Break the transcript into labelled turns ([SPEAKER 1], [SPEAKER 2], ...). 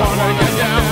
[SPEAKER 1] wanna get down.